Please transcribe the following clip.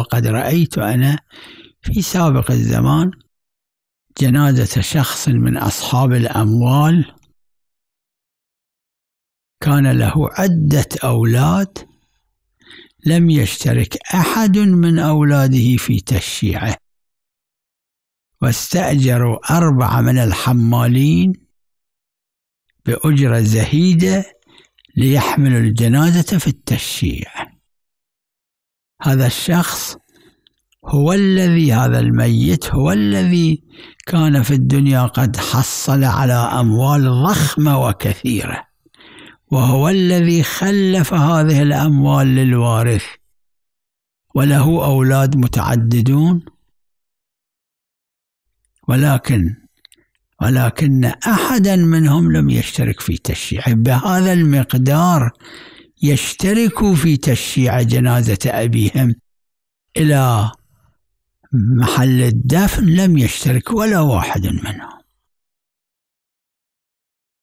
وقد رأيت أنا في سابق الزمان جنازة شخص من أصحاب الأموال كان له عدة أولاد لم يشترك أحد من أولاده في تشييعه واستأجروا أربعة من الحمالين بأجرة زهيدة ليحملوا الجنازة في التشييع. هذا الشخص هو الذي هذا الميت هو الذي كان في الدنيا قد حصل على أموال ضخمة وكثيرة وهو الذي خلف هذه الأموال للوارث وله أولاد متعددون. ولكن ولكن أحدا منهم لم يشترك في تشييعه بهذا المقدار يشتركوا في تشييع جنازة أبيهم إلى محل الدفن لم يشترك ولا واحد منهم.